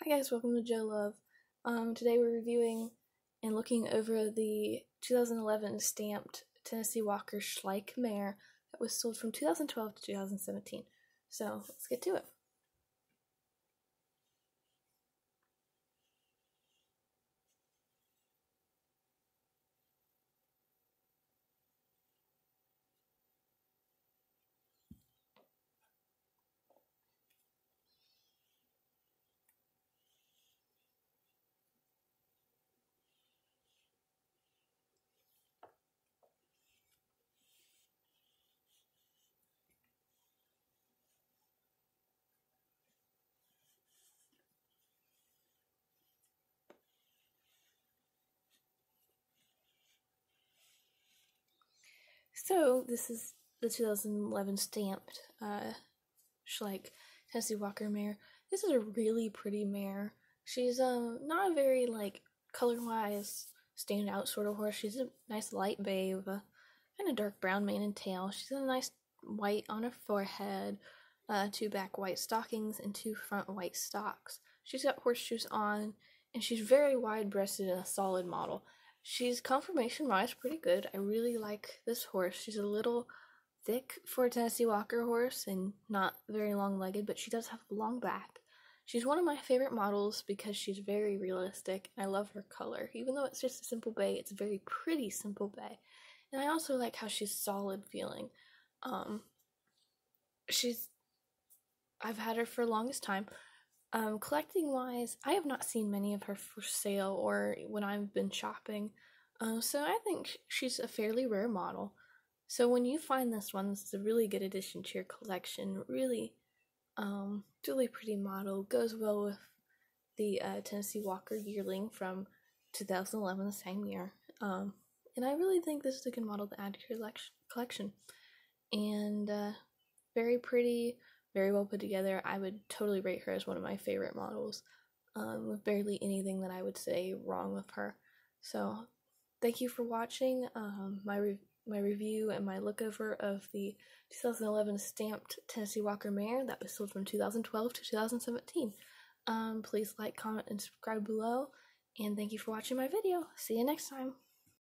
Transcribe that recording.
Hi guys, welcome to Joe Love. Um, today we're reviewing and looking over the 2011 stamped Tennessee Walker Schleich mare that was sold from 2012 to 2017. So let's get to it. So this is the 2011 stamped uh, Schleich Tennessee Walker mare. This is a really pretty mare. She's um not a very like color wise standout sort of horse. She's a nice light bay, kind of dark brown mane and tail. She's got a nice white on her forehead, uh, two back white stockings, and two front white stocks. She's got horseshoes on, and she's very wide breasted and a solid model. She's conformation wise pretty good. I really like this horse. She's a little thick for a Tennessee Walker horse and not very long legged, but she does have a long back. She's one of my favorite models because she's very realistic and I love her color. Even though it's just a simple bay, it's a very pretty simple bay. And I also like how she's solid feeling. Um, she's I've had her for the longest time. Um, collecting wise, I have not seen many of her for sale or when I've been shopping, uh, so I think she's a fairly rare model. So when you find this one, this is a really good addition to your collection. Really, um, really pretty model. Goes well with the uh, Tennessee Walker yearling from 2011, the same year. Um, and I really think this is a good model to add to your collection. And uh, very pretty very well put together. I would totally rate her as one of my favorite models, um, with barely anything that I would say wrong with her. So, thank you for watching um, my re- my review and my look over of the 2011 stamped Tennessee Walker Mare that was sold from 2012 to 2017. Um, please like, comment, and subscribe below. And thank you for watching my video. See you next time.